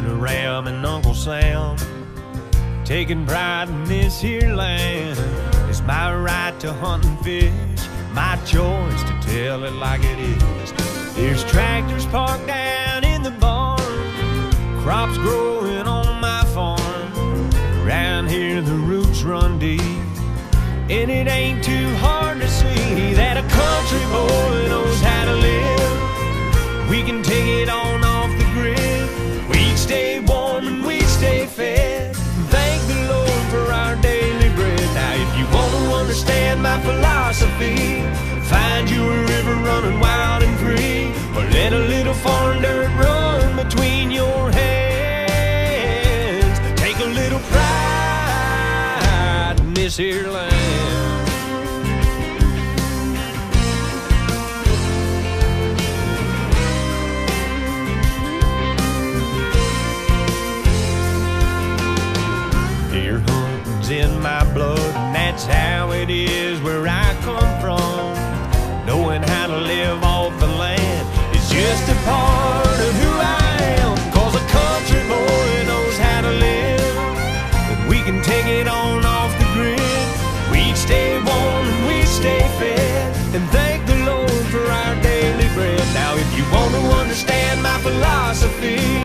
Nana Ram and Uncle Sam. Taking pride in this here land. It's my right to hunt and fish My choice to tell it like it is. There's tractors parked down in the barn Crops growing on my farm. Around here the roots run deep And it ain't too hard to this here land. In my blood, and that's how it is